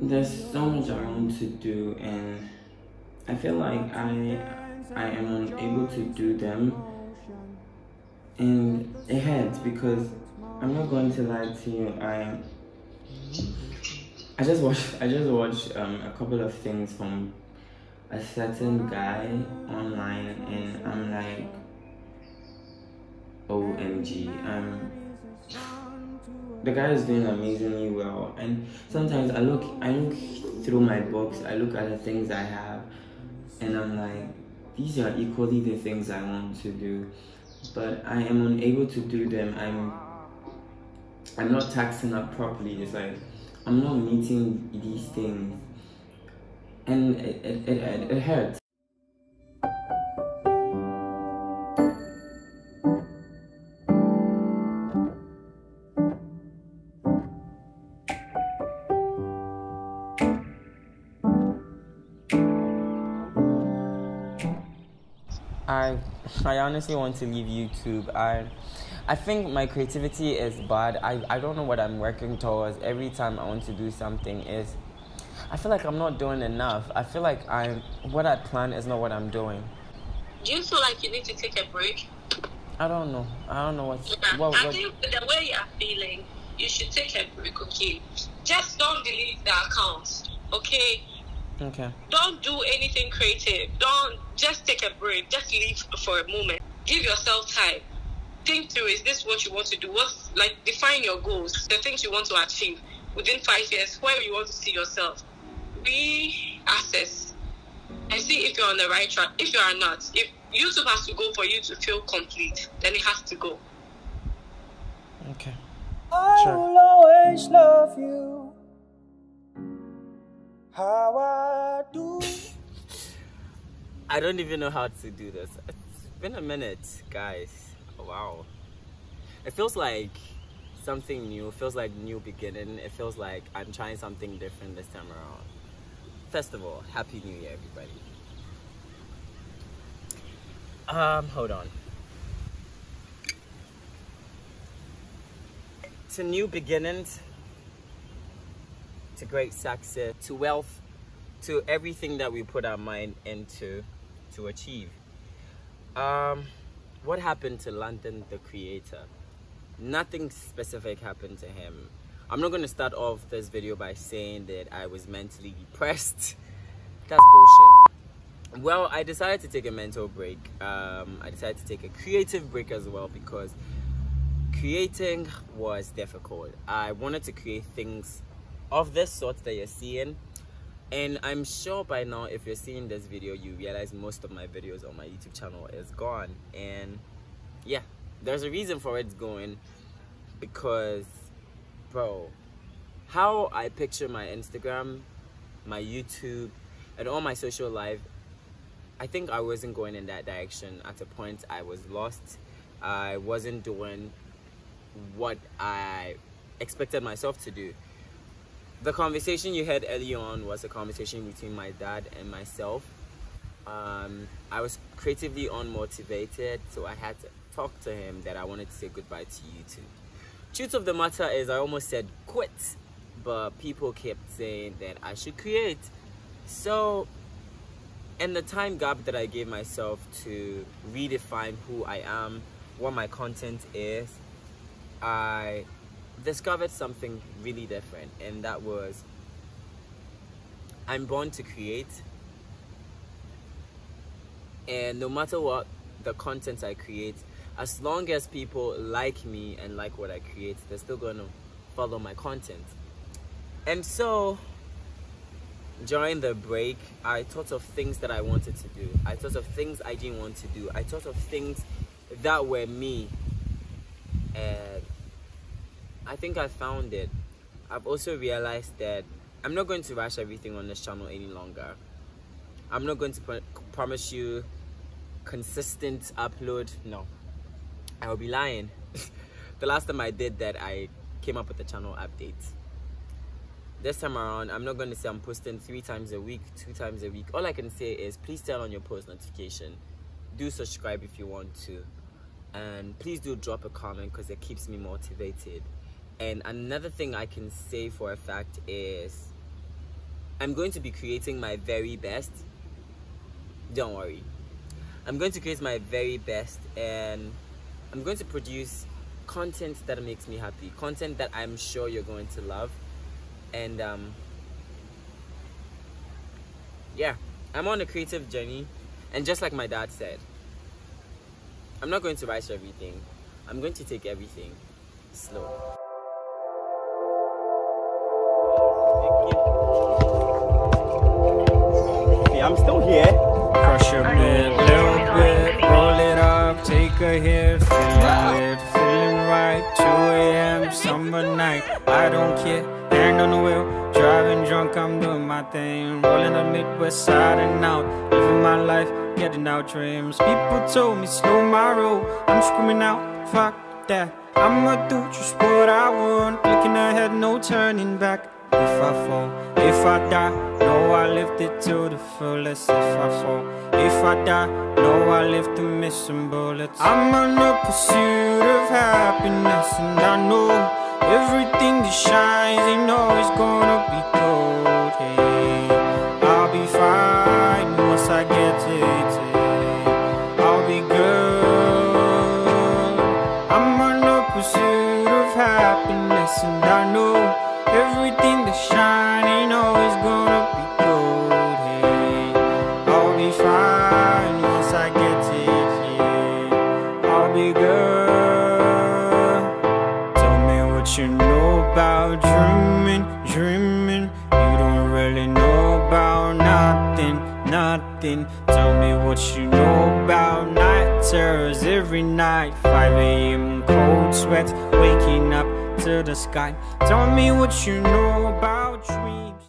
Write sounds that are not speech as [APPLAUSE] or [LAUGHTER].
there's so much I want to do, and I feel like I I am unable to do them, and it hurts because I'm not going to lie to you. I I just watched [LAUGHS] I just watched um, a couple of things from a certain guy online, and I'm like, OMG, um the guy is doing amazingly well. And sometimes i look i look through my books i look at the things i have and i'm like these are equally the things i want to do. But i am unable to do them. I'm i'm not taxing up properly. It's like i'm not meeting these things. And it, it, it, it hurts I I honestly want to leave YouTube. I I think my creativity is bad. I, I don't know what I'm working towards. Every time I want to do something is I feel like I'm not doing enough. I feel like I'm what I plan is not what I'm doing. Do you feel like you need to take a break? I don't know. I don't know what's Yeah, what, I think the way you're feeling, you should take a break, okay? Just don't delete the account, okay? Okay. Don't do anything creative. Don't just take a break. Just leave for a moment. Give yourself time. Think through is this what you want to do? What's like define your goals, the things you want to achieve within five years, where you want to see yourself. Reassess and see if you're on the right track. If you are not, if YouTube has to go for you to feel complete, then it has to go. Okay. I will always love you. How I do. I don't even know how to do this. It's been a minute, guys. Wow. It feels like something new. It feels like new beginning. It feels like I'm trying something different this time around. First of all, happy new year everybody. Um, hold on. To new beginnings, to great success, to wealth, to everything that we put our mind into to achieve. Um, what happened to London the creator? Nothing specific happened to him. I'm not gonna start off this video by saying that I was mentally depressed. [LAUGHS] That's bullshit. Well, I decided to take a mental break. Um, I decided to take a creative break as well because creating was difficult. I wanted to create things of this sort that you're seeing. And I'm sure by now, if you're seeing this video, you realize most of my videos on my YouTube channel is gone. And yeah, there's a reason for it's going because, bro, how I picture my Instagram, my YouTube, and all my social life, I think I wasn't going in that direction. At a point, I was lost. I wasn't doing what I expected myself to do. The conversation you had early on was a conversation between my dad and myself. Um, I was creatively unmotivated, so I had to talk to him that I wanted to say goodbye to YouTube. Truth of the matter is, I almost said quit, but people kept saying that I should create. So, in the time gap that I gave myself to redefine who I am, what my content is, I discovered something really different, and that was I'm born to create, and no matter what the content I create, as long as people like me and like what I create, they're still going to follow my content. And so, during the break, I thought of things that I wanted to do. I thought of things I didn't want to do. I thought of things that were me. And I think I found it. I've also realized that I'm not going to rush everything on this channel any longer. I'm not going to pro- promise you consistent upload. No, I will be lying. [LAUGHS] the last time I did that, I came up with a channel update. This time around, I'm not going to say I'm posting three times a week, two times a week. All I can say is please turn on your post notification. Do subscribe if you want to. And please do drop a comment because it keeps me motivated. And another thing I can say for a fact is I'm going to be creating my very best. Don't worry. I'm going to create my very best and I'm going to produce content that makes me happy, content that I'm sure you're going to love. And um, yeah, I'm on a creative journey. And just like my dad said, I'm not going to rush everything. I'm going to take everything slow. I'm still here. Crush a bit, little bit, roll it up, take a hit, feeling lit, feeling right. 2 a.m. summer night, I don't care, hand on the wheel, driving drunk, I'm doing my thing, rolling the Midwest side and out, living my life, getting out dreams. People told me slow my roll, I'm screaming out, fuck that. I'ma do just what I want, looking ahead, no turning back. If I fall, if I die, know I lived it to the fullest. If I fall, if I die, know I lived to miss some bullets. I'm on the pursuit of happiness, and I know everything that shines, you always gonna be gold. Nothing. Tell me what you know about night terrors every night. 5 a.m. cold sweats, waking up to the sky. Tell me what you know about dreaming.